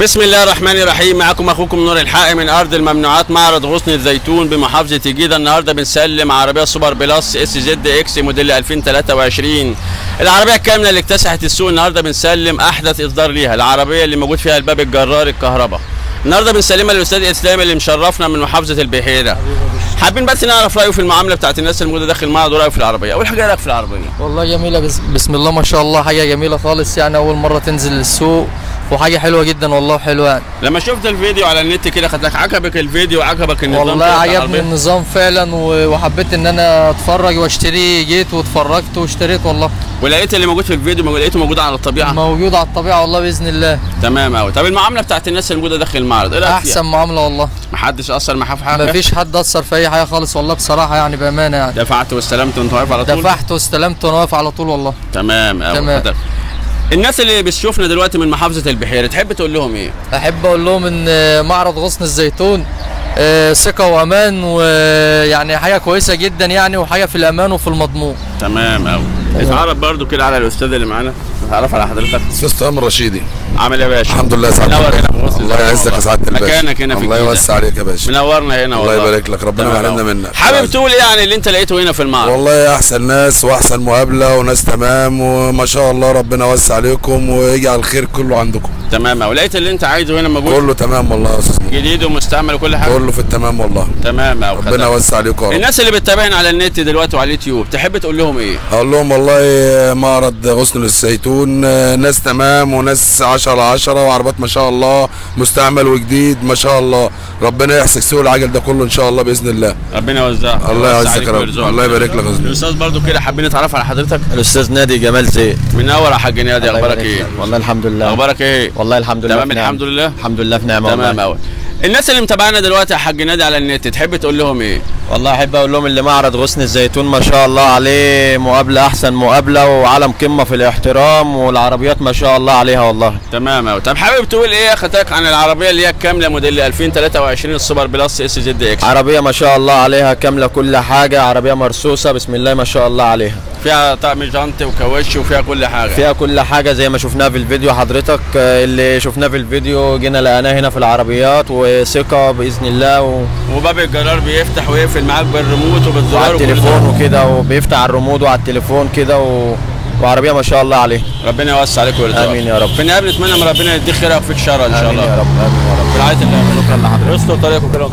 بسم الله الرحمن الرحيم. معكم أخوكم نور الحق من أرض الممنوعات معرض غصن الزيتون بمحافظة الجيزه النهارده بنسلم عربية Super Plus SZX موديل 2023 العربية الكاملة اللي اكتسحت السوق النهارده بنسلم أحدث إصدار ليها العربية اللي موجود فيها الباب الجرار الكهرباء. النهارده بنسلمها للأستاذ إسلام اللي مشرفنا من محافظة البحيرة. حابين بس نعرف رأيه في المعاملة بتاعت الناس الموجوده داخل المعرض ورأيه في العربية. أول حاجة إيه رأيك في العربية؟ والله جميلة بس بسم الله ما شاء الله حاجة جميلة خالص. يعني أول مرة تنزل السوق. وحاجة حلوة جدا والله حلوة. يعني لما شفت الفيديو على النت كده خدلك عجبك الفيديو وعجبك النظام والله عجبني؟ النظام فعلا وحبيت إن أنا أتفرج وأشتري جيت واتفرجت واشتريت والله. ولقيت اللي موجود في الفيديو لقيته موجود على الطبيعة؟ موجود على الطبيعة والله بإذن الله. تمام قوي طب المعاملة بتاعت الناس الموجودة داخل المعرض إيه فيها؟ أحسن معاملة والله. محدش أثر معاه في حاجة؟ مفيش حد أثر في أي حاجة خالص والله بصراحة يعني بأمانة يعني. دفعت واستلمت وأنت واقف على طول؟ دفعت واستلمت وأنا واقف على طول والله. تمام قوي تمام. الناس اللي بتشوفنا دلوقتي من محافظة البحيرة تحب تقول لهم إيه؟ أحب أقول لهم إن معرض غصن الزيتون آه، ثقة وأمان ويعني حاجة كويسة جدا يعني وحاجة في الأمان وفي المضمون. تمام قوي اتعرف برضو كده على الأستاذ اللي معانا. نتعرف على حضرتك. أستاذ تأمر رشيدي. عامل إيه يا باشا؟ الحمد لله يا سعاده منور هنا في وسط الله يعزك والله. يا سعاده الباشا. مكانك هنا في الله. يوسع عليك يا باشا. منورنا هنا الله والله. يبارك لك. ربنا قوي. منك. حابب تقول إيه يعني اللي انت لقيته هنا في المعرض. والله أحسن ناس وأحسن مقابلة وناس تمام وما شاء الله ربنا يوسع عليكم ويجعل الخير كله عندكم. تمام قوي لقيت اللي انت عايزه هنا موجود؟ كله تمام والله يا أستاذ. جديد ومستعمل وكل حاجة؟ كله في التمام والله. تمام قوي ربنا يوسع عليكم يا رب. الناس اللي بتتابعنا على النت دلوقتي وعلى اليوتيوب تحب تقول لهم إيه؟ أقول لهم والله معرض غصن الزيتون آه، ناس تمام وناس 10 على 10 وعربات ما شاء الله مستعمل وجديد ما شاء الله. ربنا يحسن سوق العجل ده كله إن شاء الله بإذن الله. ربنا يوزعك الله يعزك يا رب. الله يبارك لك يا. الأستاذ برضو كده حابين نتعرف على حضرتك؟ الأستاذ نادي جمال زيد منور يا حاج نادي أخبارك إيه؟ والله الحمد لله. أخبارك إيه؟ والله الحمد لله تمام. الحمد لله. الحمد لله في نعمة تمام. قوي الناس اللي متابعانا دلوقتي يا حاج نادي على النت تحب تقول لهم إيه؟ والله أحب أقول لهم اللي معرض غصن الزيتون ما شاء الله عليه مقابلة أحسن مقابلة وعلم قمة في الاحترام والعربيات ما شاء الله عليها والله. تمام قوي طب حابب تقول إيه يا خطاك عن العربية اللي هي الكاملة موديل 2023 ال Super Plus SZX؟ عربية ما شاء الله عليها كاملة كل حاجة عربية مرصوصة بسم الله ما شاء الله عليها. فيها طقم جنط وكاوتش وفيها كل حاجة. فيها كل حاجة زي ما شفناها في الفيديو. حضرتك اللي شفناه في الفيديو جينا لقيناه هنا في العربيات وثقة بإذن الله و... وباب الجرار بيفتح ويقفل معاك بالريموت وبالزرار وعلى. التليفون وكده وبيفتح على الريموت وعلى التليفون كده و... وعربية ما شاء الله عليها ربنا يوسع عليك ويرزقك. آمين يا رب. في النهاية بنتمنى من ربنا يديك خيرها وفيك شر إن شاء الله. يا رب. آمين يا رب. برعايه الله. شكرا لحضرتك. يستر طريقكم كده.